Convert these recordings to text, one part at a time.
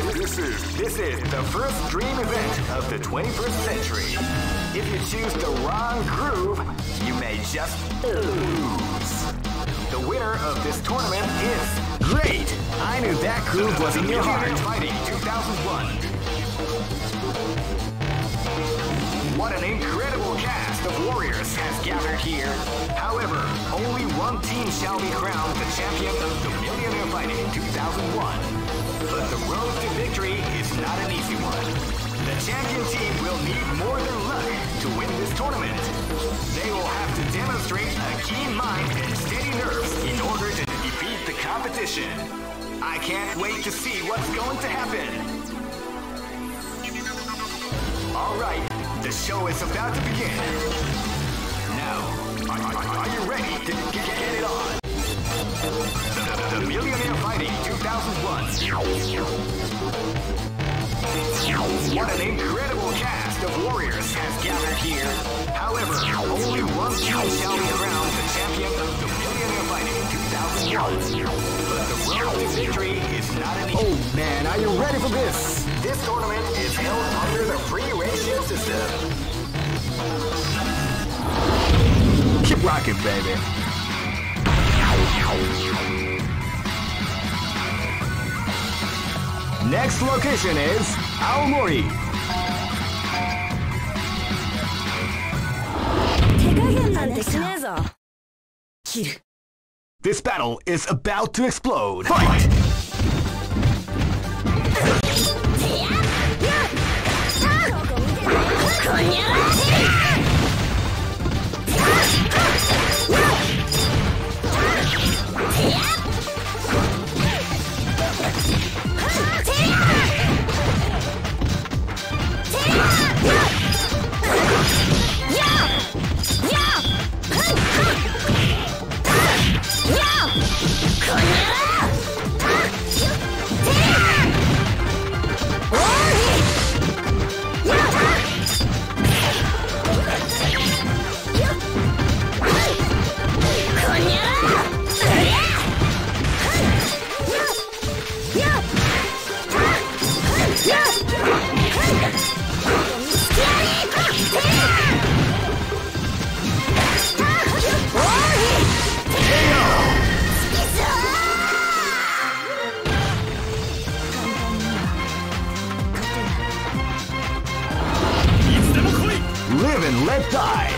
This is this is the first dream event of the 21st century. If you choose the wrong groove, you may just lose. The winner of this tournament is Great! I knew that groove was in your heart. Fighting 2001. What an incredible cast of warriors has gathered here. However, only one team shall be crowned the champion of the Millionaire Fighting 2001. But the road to victory is not an easy one. The champion team will need more than luck to win this tournament. They will have to demonstrate a keen mind and steady nerves in order to defeat the competition. I can't wait to see what's going to happen. All right, the show is about to begin. Now, are, you ready to get it on? The, Millionaire Fighting 2001. What an incredible cast of warriors has gathered here. However, only one team shall be crowned the champion of the Millionaire Fighting 2001. But the road to victory is not an easy Oh man, are you ready for this? this tournament is held under the free ratio system. Keep rocking, baby. Next location is Aomori. This battle is about to explode. Fight! Fight. Die.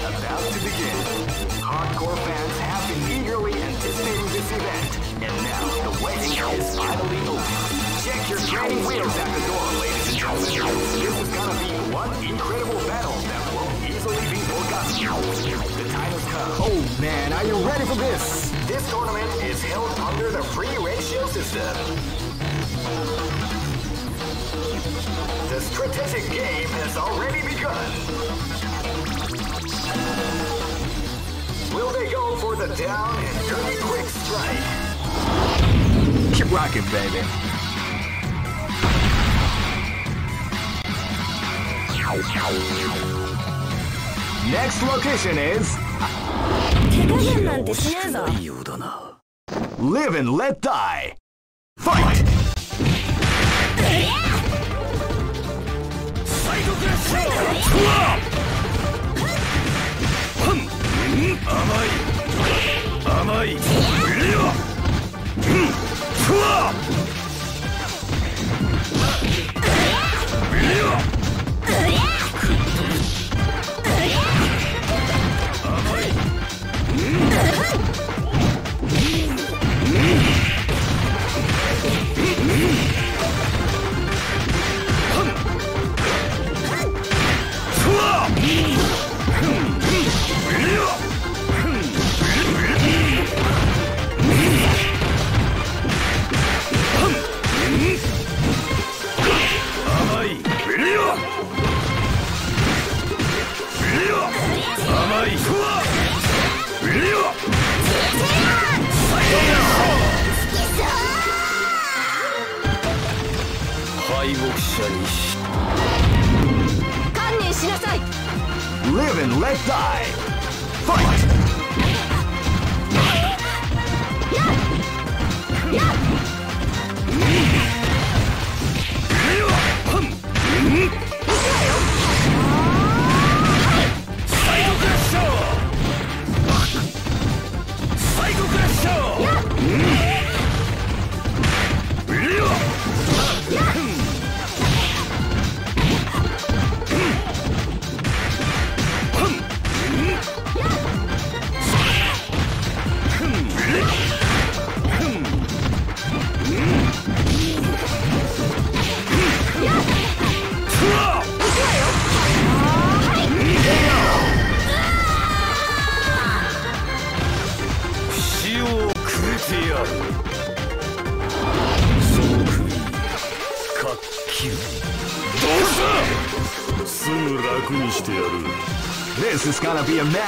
about to begin. Hardcore fans have been eagerly anticipating this event, and now the wedding is finally over. Check your training wheels at the door, ladies and gentlemen. This is gonna be one incredible battle that won't easily be forgotten. The time has come. Oh man, are you ready for this? This tournament is held under the free ratio system. The strategic game has already begun. Will they go for the down and dirty quick strike? Keep rocking, baby. Next location is... Live and let die. Fight! Fight. 甘い。うん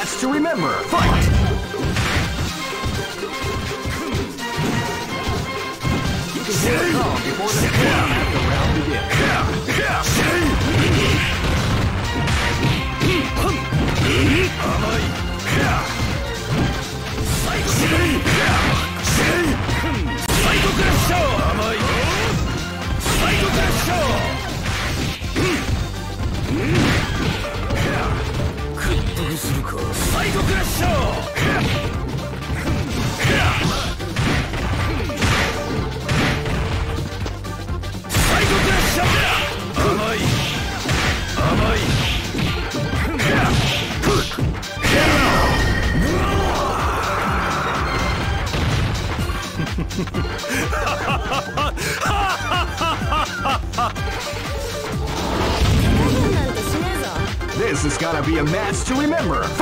to remember. Match to remember.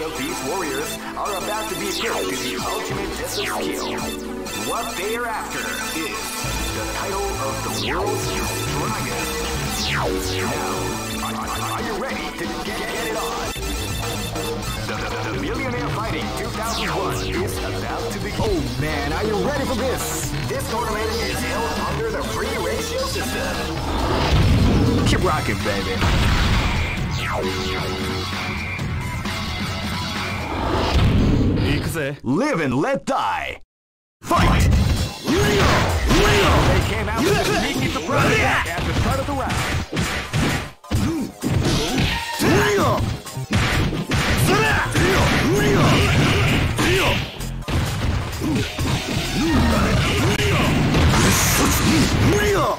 of these warriors are about to be put to the ultimate skill. What they are after is the title of the world's strongest. Now, are, are- are you ready to get, get it on? The, the, the Millionaire Fighting 2001 is about to begin. Oh man, are you ready for this? This tournament is held under the free ratio system. Keep rocking, baby. Live and let die. Fight! They came out with a sneaky surprise attack at the start of the round. Boy,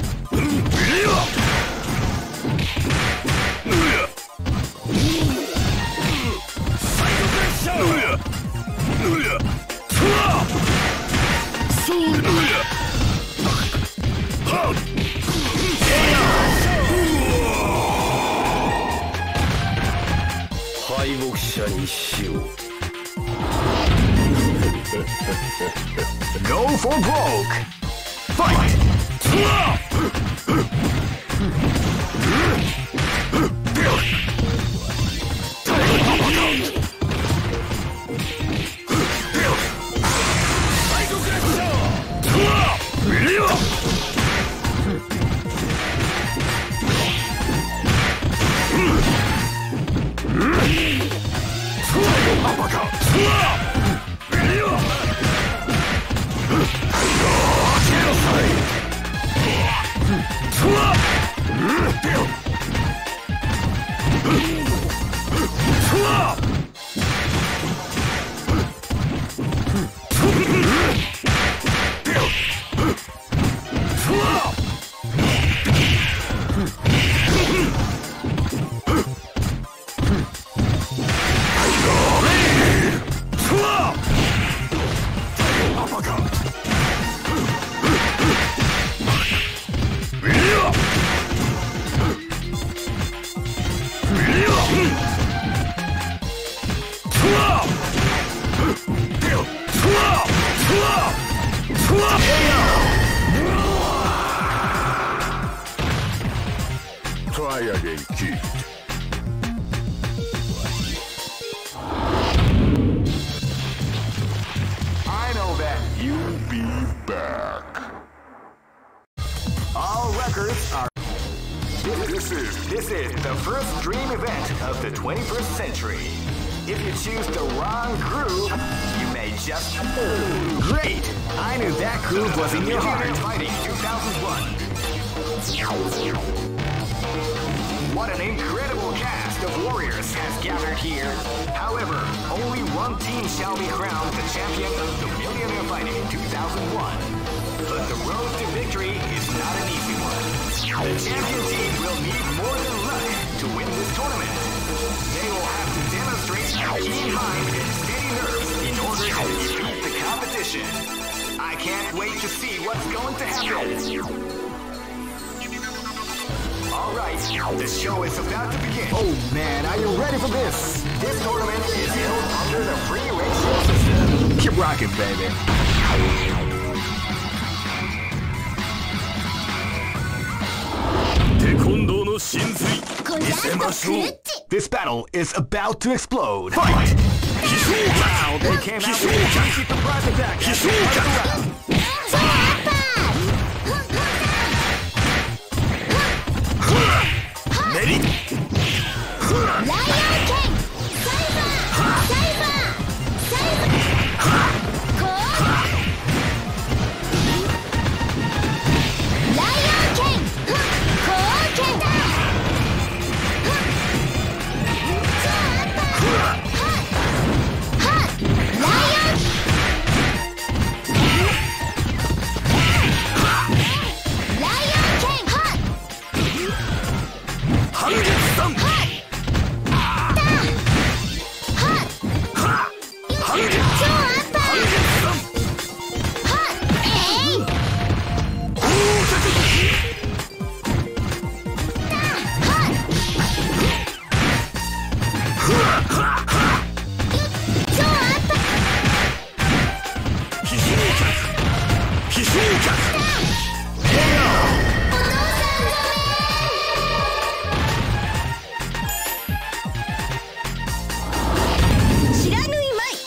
Folk. Stop! to happen. All right, the show is about to begin. Oh man, are you ready for this? This tournament is held under the free ratio system. Keep rocking, baby. This battle is about to explode. Fight! Fight. Wow, they came out with a surprise attack.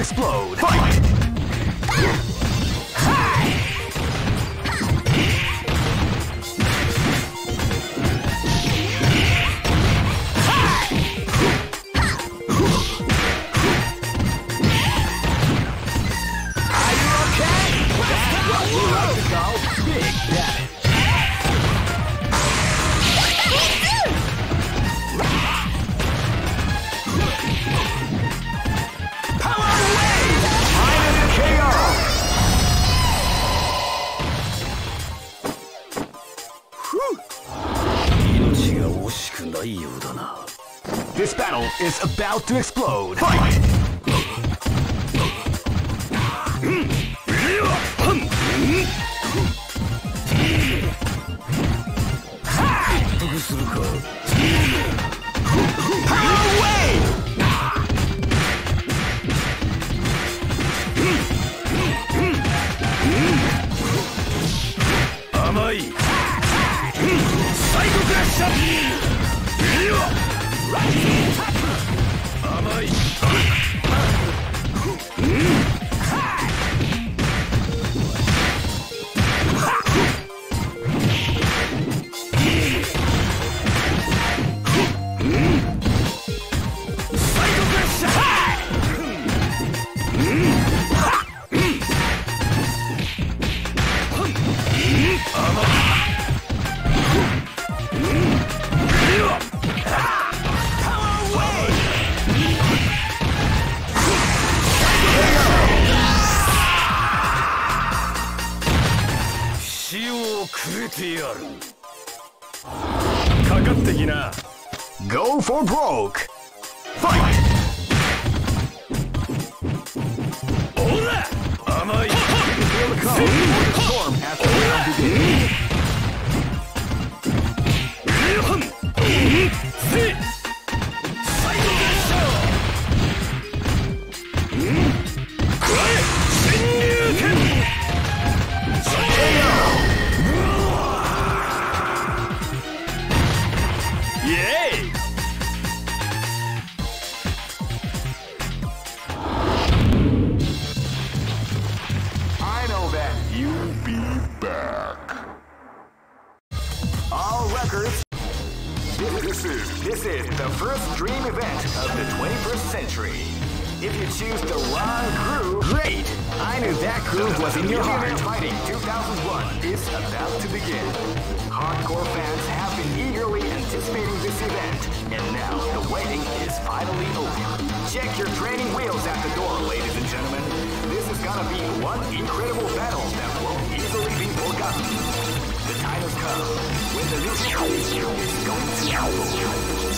explode. About to explode. Fight! Right! If you choose the wrong crew, Great! I knew that groove was in your heart. Fighting 2001 is about to begin. Hardcore fans have been eagerly anticipating this event, and now the waiting is finally over. Check your training wheels at the door, ladies and gentlemen. This is gonna be one incredible battle that won't easily be forgotten. The time has come when the new challenge is going to unfold.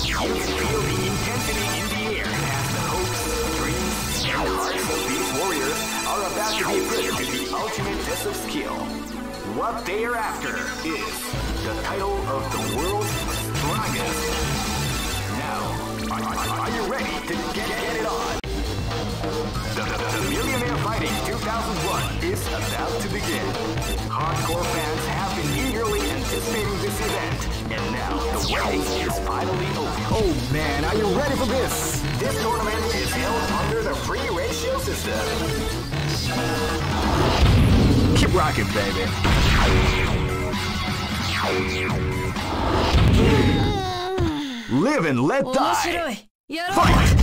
You feel the intensity warriors are about to be put to the ultimate test of skill. What they are after is the title of the world's strongest. Now, are, are- you ready to get, get it on? 2001 is about to begin. Hardcore fans have been eagerly anticipating this event, and now the is finally. Oh man, are you ready for this? This tournament is held under the free ratio system. Keep rocking, baby. Live and let die. Fight!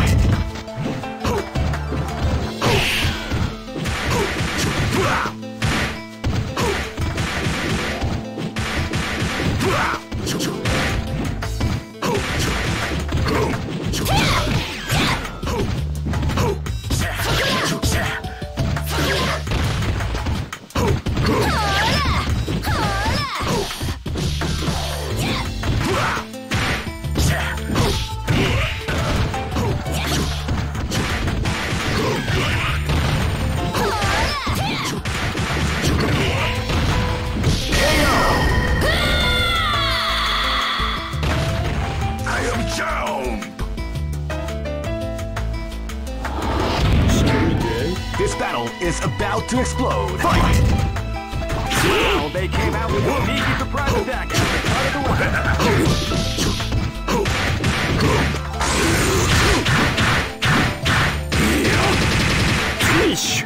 Jump! This battle is about to explode. Fight! Well, they came out with a sneaky surprise attack out of the way. Yeesh!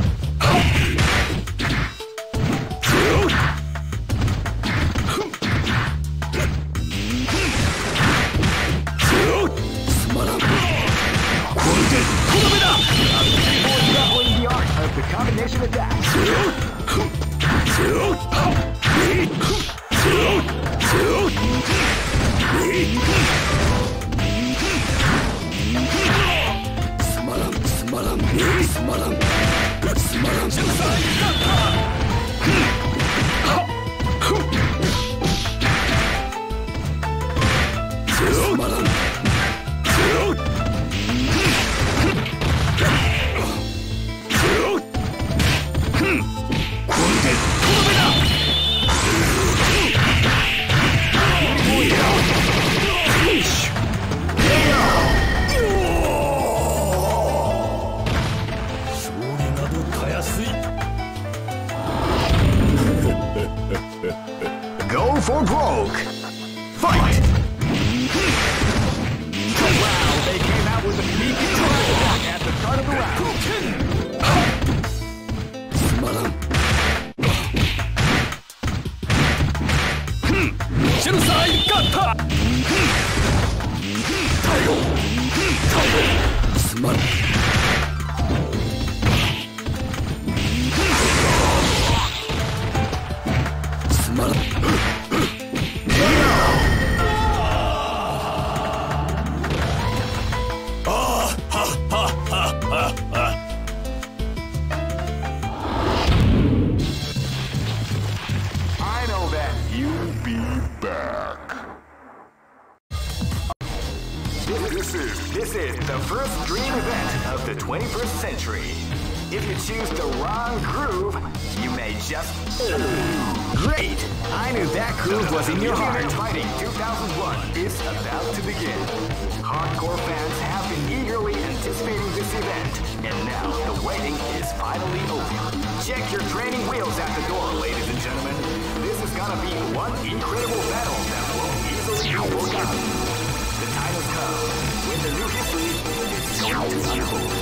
The time has come when the new history is going to unfold.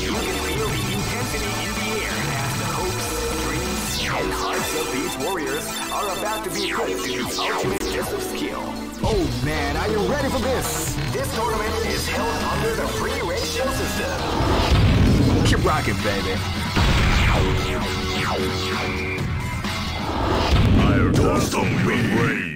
You can feel the intensity in the air as the hopes, dreams, and hearts of these warriors are about to be put to the ultimate test of skill. Oh man, are you ready for this? This tournament is held under the free ratio system. Keep rocking, baby. Them with brave.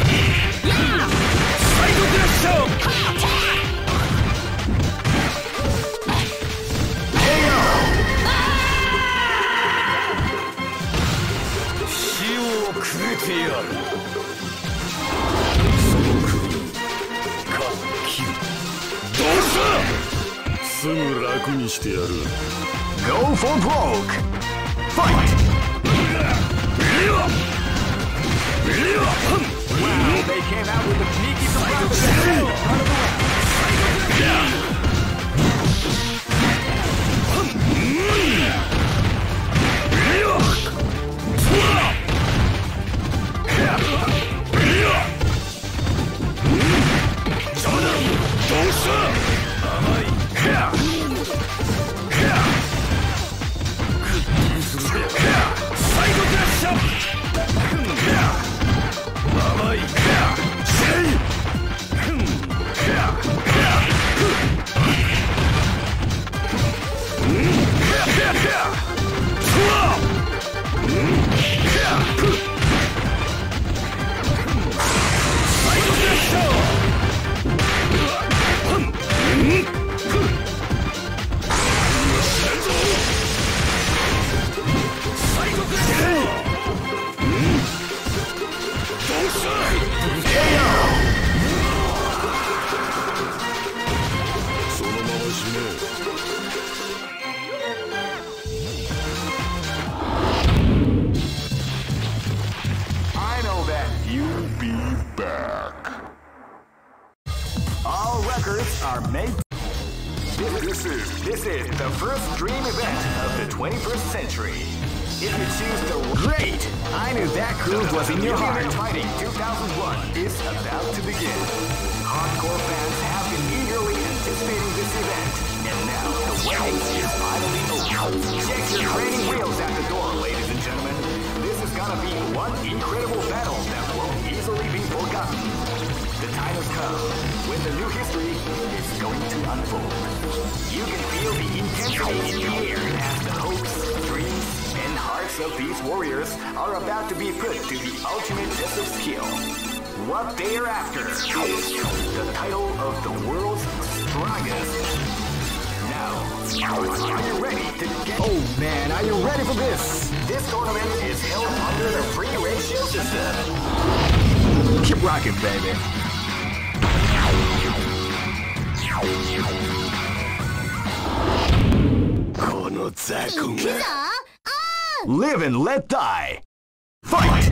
てやるどうしたすぐ楽にしてやる Go for broke! Fight! Wow, they came out with a sneaky surprise. Out of the way. keep rocking, baby. Live and let die. Fight!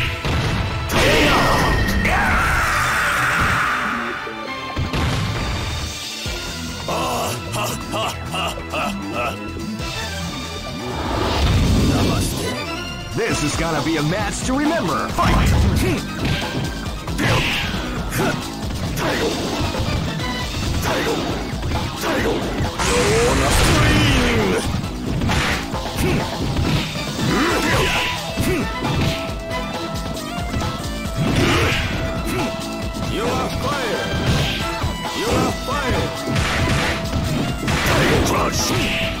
This is gonna be a match to remember. Fight! You are fired! You are fired! Tiger Crush!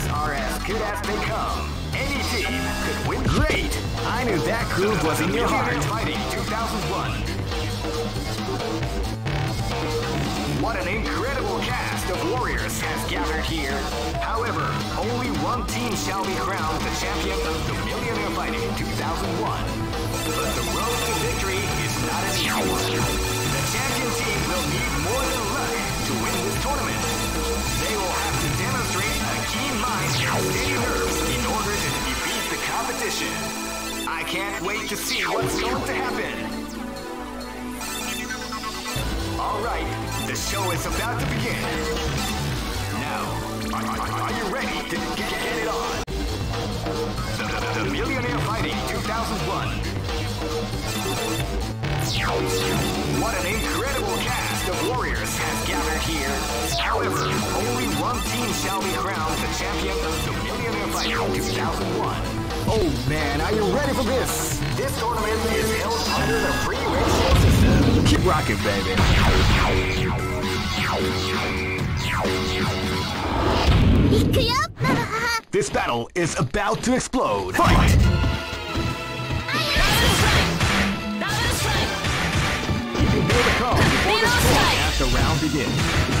Fighters are as good as they come. Any team could win. Great! I knew that groove was in your heart. Fighting 2001. What an incredible cast of warriors has gathered here. However, only one team shall be crowned the champion of the Millionaire Fighting 2001. But the road to victory is not an easy one. The champion team will need more than luck to win this tournament. They will have to a mind and nerves in order to defeat the competition. I can't wait to see what's going to happen. All right, the show is about to begin. Now, are, are- are you ready to get, get it on? The, the, the Millionaire Fighting 2001. What an incredible cast the Warriors has gathered here. However, only one team shall be crowned the champion of the Millionaire Fight 2001. Oh man, are you ready for this? This tournament is held under the free ratio system. Keep rocking, baby. This battle is about to explode. Fight! The round begins.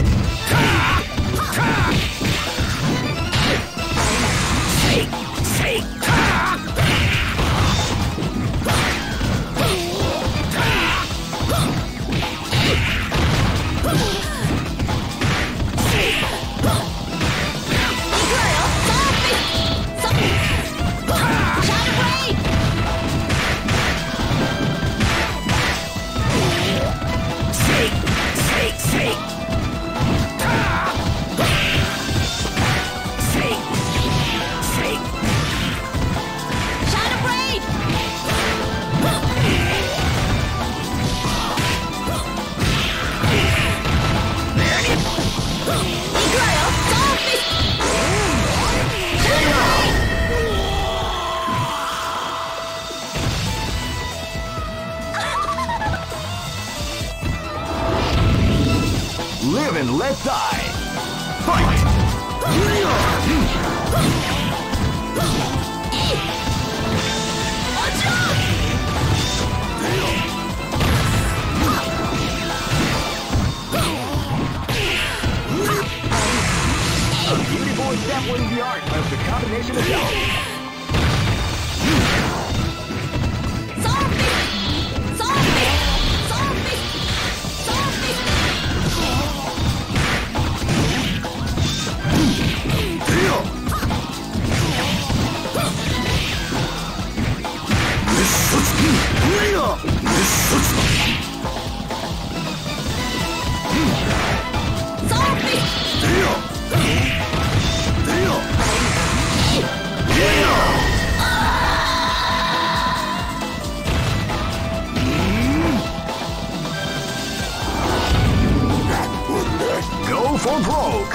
For broke.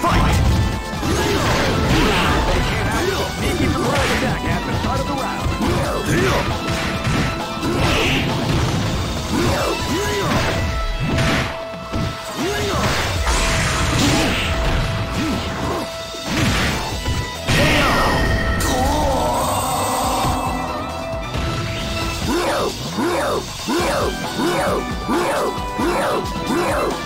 Fight! Sneaky surprise attack at the start of the round. I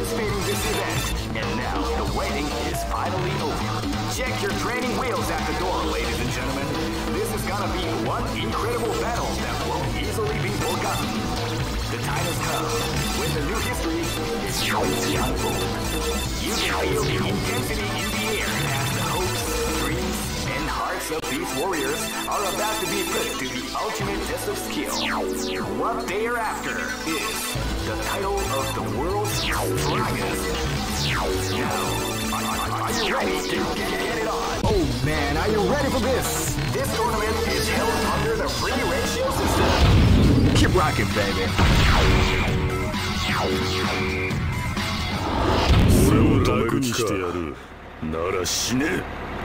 anticipating this event, and now the waiting is finally over. Check your training wheels at the door, ladies and gentlemen. This is gonna be one incredible battle that won't easily be forgotten. The time has come when the new history is going to unfold. You can feel the intensity in the air and hearts of these warriors are about to be put to the ultimate test of skill. What they are after is the title of the world's strongest. Now, are, are- are you ready to get, get it on? Oh man, are you ready for this? This tournament is held under the free ratio system. Keep rocking, baby. 俺を楽にしてやるなら死ね